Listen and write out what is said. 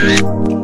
Spirit.